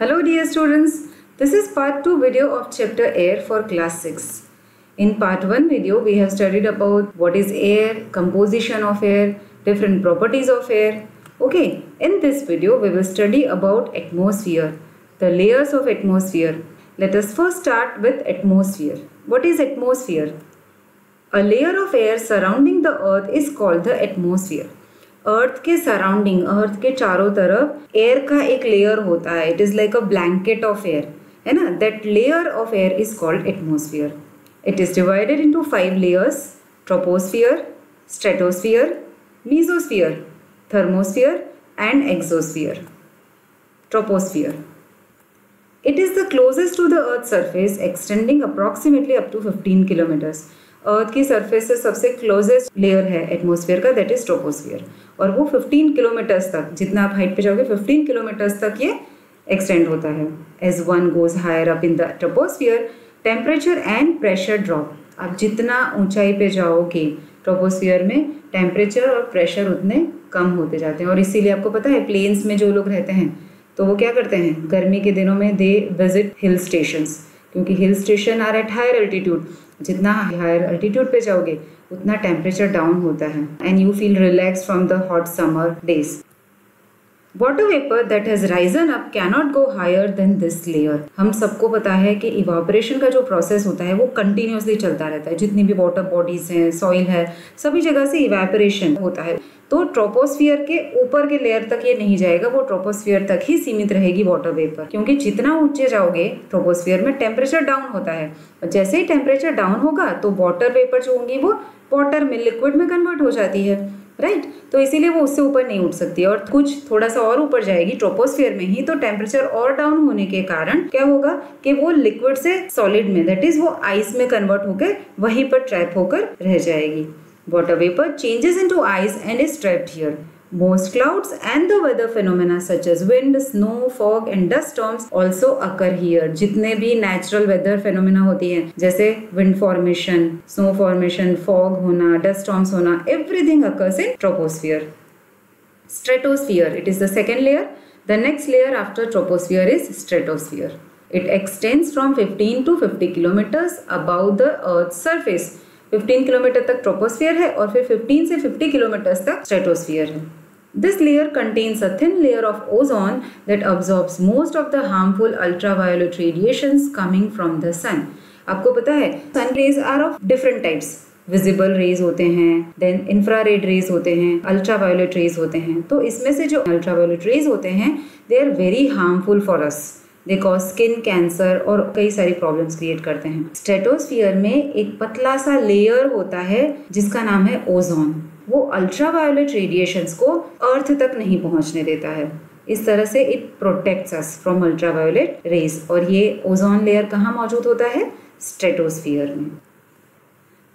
Hello dear students, this is part 2 video of chapter air for class 6. In part 1 video we have studied about what is air, composition of air, different properties of air. Okay, in this video we will study about atmosphere, the layers of atmosphere. Let us first start with atmosphere. What is atmosphere? A layer of air surrounding the earth is called the atmosphere. अर्थ के surrounding अर्थ के चारों तरफ़ air का एक layer होता है. It is like a blanket of air है ना? That layer of air is called atmosphere it is divided into five layers troposphere stratosphere mesosphere thermosphere and exosphere troposphere is the closest to the Earth's surface, extending approximately up to 15 kilometers. Earth की surface से सबसे closest layer है atmosphere का that is troposphere और वो 15 kilometres तक, जितना आप हाइट पे जाओगे 15 किलोमीटर्स तक ये एक्सटेंड होता है. As one goes higher up in the troposphere temperature and pressure drop आप जितना ऊंचाई पे जाओगे ट्रोपोस्फियर में टेम्परेचर और प्रेशर उतने कम होते जाते हैं. और इसीलिए आपको पता है प्लेन्स में जो लोग रहते हैं तो वो क्या करते हैं? गर्मी के दिनों में दे विज़िट हिल स्टेशंस क्योंकि hill station are at higher altitude जितना हायर अल्टीट्यूड पे जाओगे, उतना टेम्परेचर डाउन होता है। And you feel relax from the hot summer days water vapour that has risen up cannot go higher than this layer हम सबको पता है कि इवापोरेशन का जो प्रोसेस होता है, वो कंटिन्यूसली चलता रहता है। जितनी भी वाटर बॉडीज हैं सॉइल है, सभी जगह से इवेपोरेशन होता है। तो ट्रोपोस्फियर के ऊपर के लेयर तक ये नहीं जाएगा, वो ट्रोपोस्फियर तक ही सीमित रहेगी वाटर वेपर क्योंकि जितना ऊँचे जाओगे ट्रोपोस्फियर में टेम्परेचर डाउन होता है। और जैसे ही टेम्परेचर डाउन होगा तो वाटर वेपर जो होंगी, वो वाटर में लिक्विड में कन्वर्ट हो जाती है। Right right? तो इसीलिए वो उससे ऊपर नहीं उठ सकती और कुछ थोड़ा सा और ऊपर जाएगी ट्रोपोस्फियर में ही तो टेम्परेचर और डाउन होने के कारण क्या होगा कि वो लिक्विड से सॉलिड में दैट इज़ वो आइस में कन्वर्ट होकर वहीं पर ट्रैप होकर रह जाएगी water vapour changes into ice and is trapped here. Most clouds and the weather phenomena such as wind, snow, fog and dust storms also occur here. जितने भी natural weather phenomena होती हैं जैसे wind formation, snow formation, fog होना, dust storms होना, everything occurs in troposphere. Stratosphere, it is the second layer. The next layer after troposphere is stratosphere. It extends from 15 to 50 kilometers above the earth's surface. 15 kilometre तक troposphere है और फिर 15 से 50 kilometre तक stratosphere है this layer contains a thin layer of ozone that absorbs most of the harmful ultraviolet radiations coming from the sun आपको पता है sun rays are of different types visible rays होते हैं देन इंफ्रारेड रेज होते हैं ultraviolet rays होते हैं. तो इसमें से जो अल्ट्रावायोलेट रेज होते हैं they are very harmful for us they cause skin cancer और कई सारी प्रॉब्लम्स क्रिएट करते हैं. स्टेटोस्फियर में एक पतला सा लेयर होता है, जिसका नाम है ओजोन वो अल्ट्रावायोलेट रेडिएशंस को अर्थ तक नहीं पहुँचने देता है। इस तरह से it protects us from ultraviolet rays और ये ओजोन लेयर कहाँ मौजूद होता है? स्ट्रेटोस्फियर में।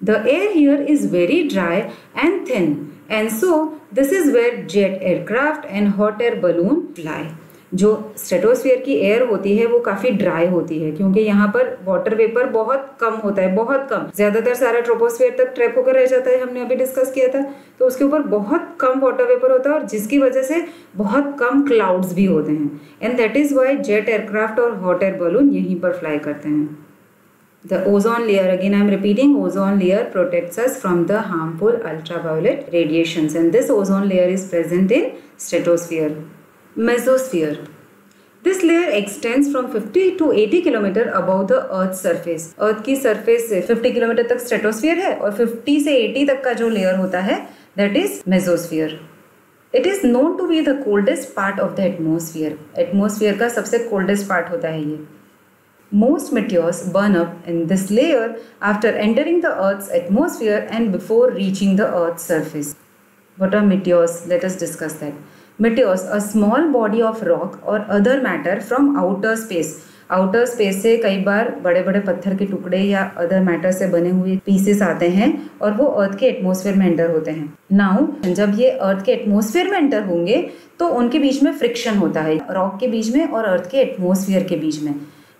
The air here is very dry and thin and so this is where jet aircraft and hot air balloon fly जो स्ट्रेटोस्फियर की एयर होती है वो काफ़ी ड्राई होती है क्योंकि यहाँ पर वाटर वेपर बहुत कम होता है बहुत कम। ज़्यादातर सारा ट्रोपोस्फियर तक ट्रैप होकर रह जाता है हमने अभी डिस्कस किया था। तो उसके ऊपर बहुत कम वाटर वेपर होता है और जिसकी वजह से बहुत कम क्लाउड्स भी होते हैं। And that is why jet aircraft और हॉट एयर बलून यहीं पर फ्लाई करते हैं। The ozone layer, again I am repeating, ozone layer protects us from the harmful ultraviolet radiations. And this ozone layer is present in stratosphere. Mesosphere. This layer extends from 50 to 80 kilometre above the earth's surface. Earth की surface से 50 kilometre तक stratosphere है और 50 से 80 तक का जो layer होता है that is mesosphere. It is known to be the coldest part of the atmosphere. Atmosphere का सबसे coldest part होता है ये. Most meteors burn up in this layer after entering the Earth's atmosphere and before reaching the Earth's surface. What are meteors? Let us discuss that. Meteors, a small body of rock or other matter from outer space. Outer space से कई बार बड़े बड़े पत्थर के टुकड़े या other matter से बने हुए पीसेस आते हैं और वो अर्थ के एटमोसफेयर में एंटर होते हैं। नाउ जब ये अर्थ के एटमोसफेयर में एंटर होंगे तो उनके बीच में फ्रिक्शन होता है। रॉक के बीच में और अर्थ के एटमोसफियर के बीच में।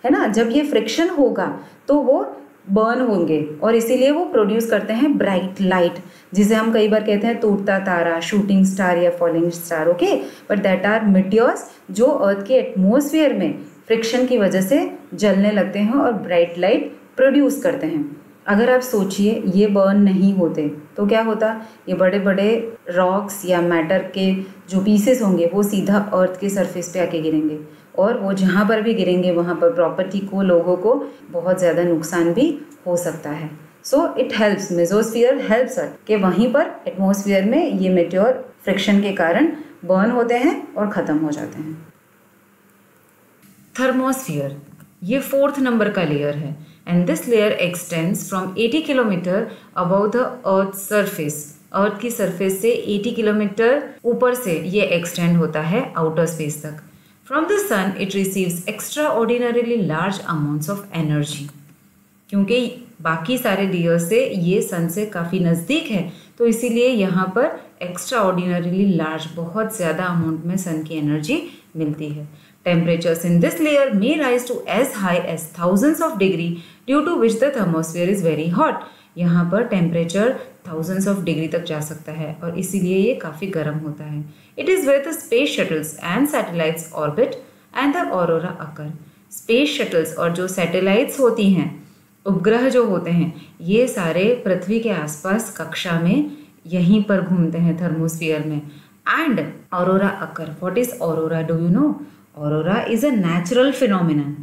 है ना? जब ये फ्रिक्शन होगा तो वो बर्न होंगे और इसीलिए वो प्रोड्यूस करते हैं ब्राइट लाइट जिसे हम कई बार कहते हैं टूटता तारा शूटिंग स्टार या falling star okay but that are meteors जो अर्थ के एटमोसफियर में फ्रिक्शन की वजह से जलने लगते हैं और ब्राइट लाइट प्रोड्यूस करते हैं। अगर आप सोचिए, ये बर्न नहीं होते तो क्या होता? ये बड़े बड़े रॉक्स या मैटर के जो पीसेस होंगे, वो सीधा अर्थ के सरफेस पे आके गिरेंगे। और वो जहाँ पर भी गिरेंगे, वहाँ पर प्रॉपर्टी को, लोगों को बहुत ज़्यादा नुकसान भी हो सकता है। So it helps mesosphere helps कि वहीं पर एटमोसफियर में ये मेट्योर फ्रिक्शन के कारण बर्न होते हैं और ख़त्म हो जाते हैं। थर्मोस्फियर ये फोर्थ नंबर का लेयर है। And this layer extends from 80 kilometre above the earth surface earth की सरफेस से 80 किलोमीटर ऊपर से ये एक्सटेंड होता है आउटर स्पेस तक. From the sun it receives extraordinarily large amounts of energy क्योंकि बाकी सारे लेयर से ये सन से काफ़ी नज़दीक है तो इसीलिए यहाँ पर एक्स्ट्रा ऑर्डिनरीली लार्ज बहुत ज़्यादा अमाउंट में सन की एनर्जी मिलती है। Temperatures in this layer may rise to as high as thousands of degree due to which the thermosphere is very hot. यहाँ पर टेम्परेचर थाउजेंड्स ऑफ़ डिग्री तक जा सकता है और इसीलिए ये काफ़ी गर्म होता है। It is where the space shuttles and satellites orbit and the aurora occur space shuttles और जो सैटेलाइट्स होती हैं, उपग्रह जो होते हैं, ये सारे पृथ्वी के आसपास कक्षा में यहीं पर घूमते हैं थर्मोस्फियर में। And aurora occur what is aurora do you know aurora is a natural phenomenon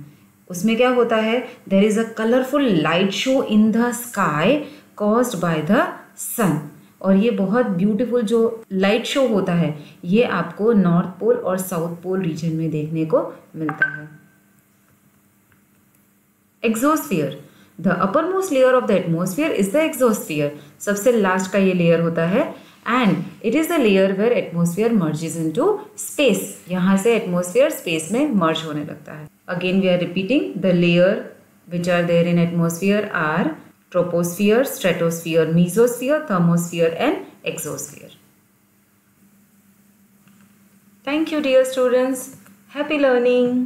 उसमें क्या होता है? There is a colourful light show in the sky caused by the sun और ये बहुत ब्यूटीफुल जो लाइट शो होता है, ये आपको नॉर्थ पोल और साउथ पोल रीजन में देखने को मिलता है। Exosphere the upper most layer of the atmosphere is the exosphere सबसे लास्ट का ये लेयर होता है and it is the layer where atmosphere merges into space यहाँ से एटमोसफियर स्पेस में मर्ज होने लगता है। Again we are repeating the layer which are there in atmosphere are troposphere stratosphere mesosphere thermosphere and exosphere thank you dear students happy learning